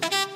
Bye.